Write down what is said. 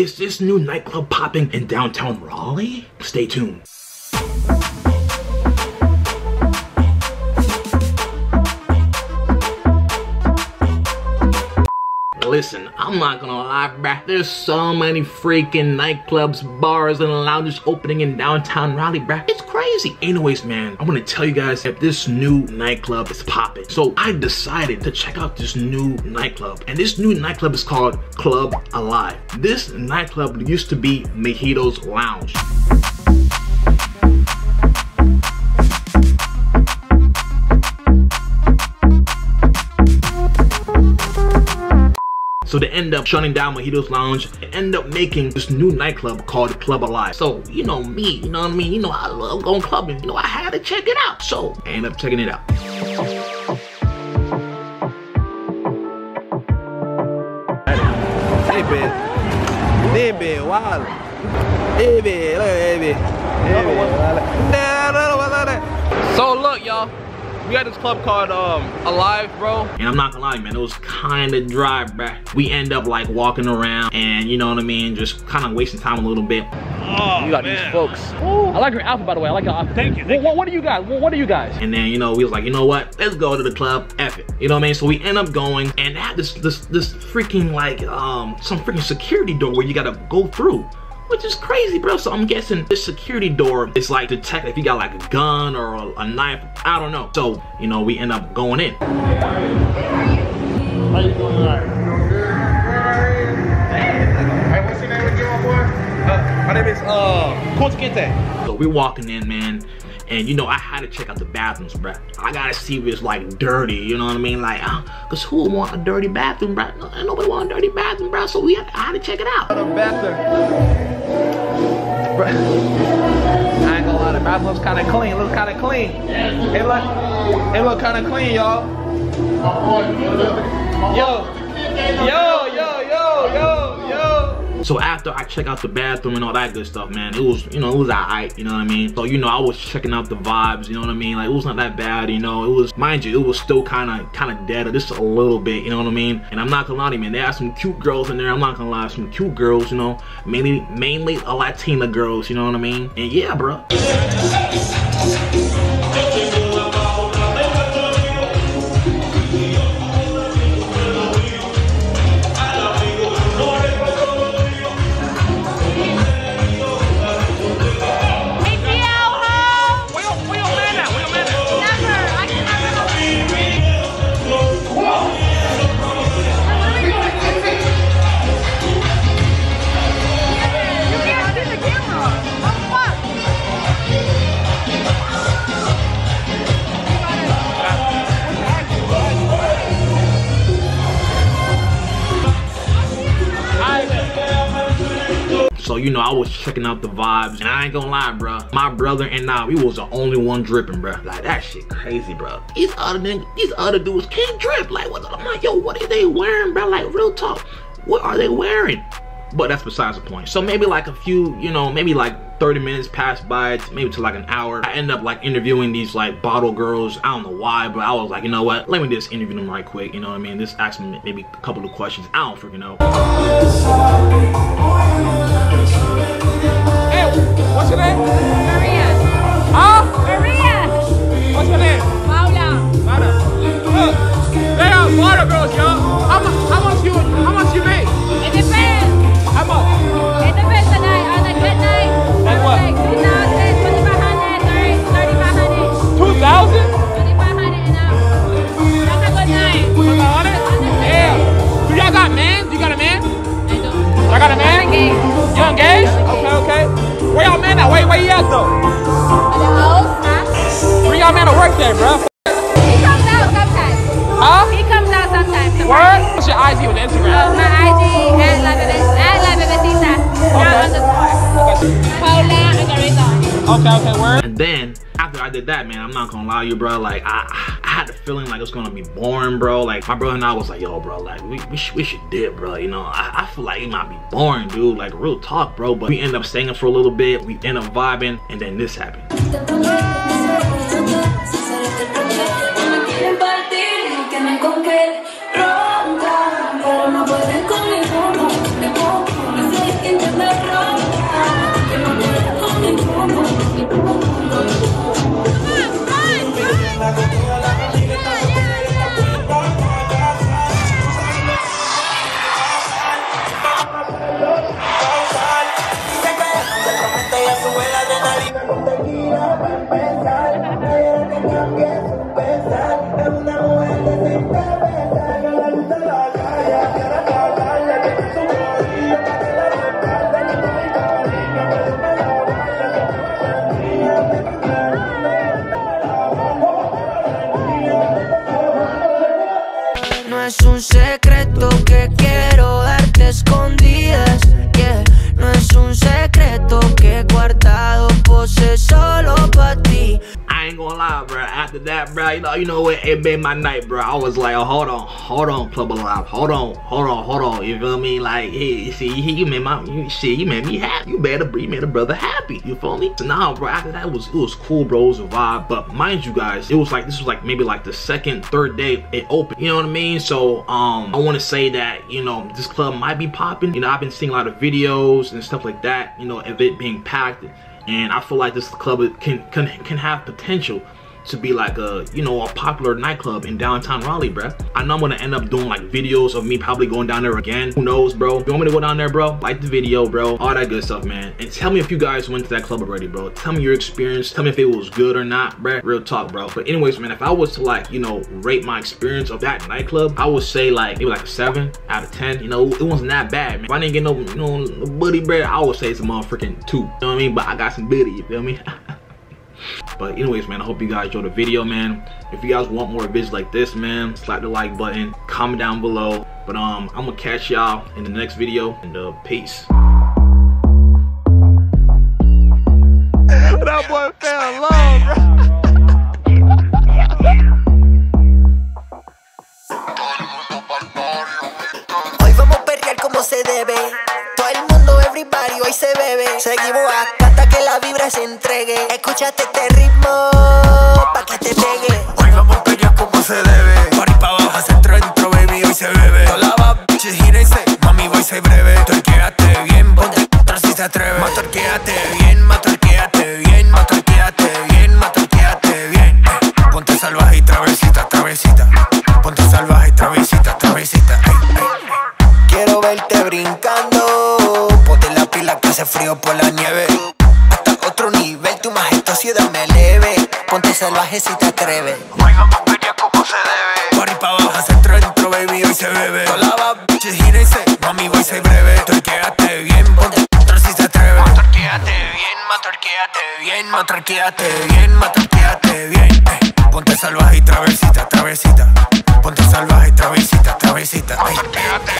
Is this new nightclub popping in downtown Raleigh? Stay tuned. Listen, I'm not gonna lie, bruh. There's so many freaking nightclubs, bars, and lounges opening in downtown Raleigh, bruh. It's crazy. Anyways, man, I'm gonna tell you guys that this new nightclub is popping. So I decided to check out this new nightclub. And this new nightclub is called Club Alive. This nightclub used to be Mojito's Lounge. So they end up shutting down Mojito's Lounge and end up making this new nightclub called Club Alive. So, you know me, you know what I mean? You know, I love going clubbing. You know, I had to check it out. So, I end up checking it out. Hey, babe. Hey, babe, wow. Hey, at hey. Hey. So look, y'all. We got this club called um Alive, bro. And I'm not gonna lie, man, it was kind of dry, bruh. We end up like walking around and you know what I mean, just kind of wasting time a little bit. Oh, You got man. these folks. Ooh. I like your outfit, by the way. I like your outfit. Thank you, thank what, what are you guys? What, what are you guys? And then, you know, we was like, you know what? Let's go to the club. F it. You know what I mean? So we end up going and they had this this this freaking like um some freaking security door where you gotta go through. Which is crazy, bro. So I'm guessing this security door is like detect if you got like a gun or a, a knife. I don't know. So, you know, we end up going in. How you doing tonight? Hey, what's your name again, my boy? Uh, my name is uh Coach Kente. So we walking in, man, and you know I had to check out the bathrooms, bruh. I gotta see if it's like dirty, you know what I mean? Like, uh, cause who would want a dirty bathroom, bruh? No, ain't nobody want a dirty bathroom, bruh. So we, I had to check it out. The bathroom. I ain't gonna lie, the bathroom's kinda clean. looks kinda clean. It look, it look kinda clean, y'all. Yo, yo. So after I check out the bathroom and all that good stuff, man, it was, you know, it was alright, you know what I mean? So, you know, I was checking out the vibes, you know what I mean? Like, it was not that bad, you know? It was, mind you, it was still kind of, kind of dead, just a little bit, you know what I mean? And I'm not gonna lie to you, man, there are some cute girls in there, I'm not gonna lie, some cute girls, you know? Mainly, mainly a Latina girls, you know what I mean? And yeah, bro. You know, I was checking out the vibes, and I ain't gonna lie, bro. My brother and I, we was the only one dripping, bro. Like, that shit crazy, bro. These other niggas, these other dudes can't drip. Like, what? I'm like, yo, what are they wearing, bro? Like, real talk. What are they wearing? But that's besides the point. So maybe like a few, you know, maybe like 30 minutes passed by, maybe to like an hour. I end up like interviewing these like bottle girls. I don't know why, but I was like, you know what? Let me just interview them right quick. You know what I mean? Just ask them maybe a couple of questions. I don't freaking know. What's your name? Maria! Huh? Ah! There, bro? He comes out sometimes. Huh? He comes out sometimes. to Word? party. What's your IG with Uh, Instagram? my IG at La Bebe- at La Bebecita. Not underscore. Paula Agarito. Okay, okay, word. And then after I did that, man, I'm not gonna lie to you, bro. Like I, I had the feeling like it was gonna be boring, bro. Like my brother and I was like, yo, bro, like we we should, we should dip, bro. You know, I, I feel like it might be boring, dude. Like real talk, bro. But we end up staying for a little bit. We end up vibing, and then this happened. es un secreto. After that, bro, you know, you know what? It made my night, bro. I was like, oh, hold on, hold on, Club Alive, hold on, hold on, hold on. You feel me? Like, hey, see, you made my, you, see, you made me happy. You made a, you made a brother happy. You feel me? So now, bro, after that, was, it was cool, bro. It was a vibe. But mind you guys, it was like, this was like maybe like the second, third day it opened. You know what I mean? So, um, I want to say that, you know, this club might be popping. You know, I've been seeing a lot of videos and stuff like that, you know, of it being packed. And I feel like this club can, can, can have potential to be like a you know a popular nightclub in downtown Raleigh, bruh. I know I'm gonna end up doing like videos of me probably going down there again. Who knows, bro? You want me to go down there, bro, like the video, bro. All that good stuff, man. And tell me if you guys went to that club already, bro. Tell me your experience. Tell me if it was good or not, bruh. Real talk, bro. But anyways, man, if I was to like, you know, rate my experience of that nightclub, I would say like maybe like a seven out of 10. You know, it wasn't that bad, man. If I didn't get no, you know, no buddy bread, I would say it's a motherfucking two. You know what I mean? But I got some biddy, you feel me? but anyways man i hope you guys enjoyed the video man if you guys want more videos like this man slap the like button comment down below but um i'm gonna catch y'all in the next video and uh peace that boy fell low, bro. Hoy vamos a perrear como se debe. Todo el mundo, everybody, hoy se bebe. Seguimos acá se entregue. Escúchate este ritmo pa' que te pegue. Hoy vamos a como se debe. Party pa' abajo, centro dentro, baby, hoy se bebe. Toda la bitches gírense, mami, voy se breve. Torquéate bien, ponte atrás si se atreve. Más torquéate bien, más torquéate bien, más torquéate bien, más torquéate bien. Eh, Ponte salvaje y travesita, travesita. Ponte salvaje y travesita, travesita. Quiero verte brincando. Ponte la pila que hace frío por la nieve leve. Ponte salvaje si te atreves. Oiga, más como se debe. Por y pa' abajo, centro, dentro, baby, hoy se bebe. Toda la va, bitches, y se. Mami, voy, se breve. Torquéate bien, ponte centro si se atreve. Matorquéate bien, matorquéate bien, matorquéate bien, matorquéate bien. Eh. Ponte salvaje y travesita, travesita. Ponte salvaje y travesita, travesita. Ay.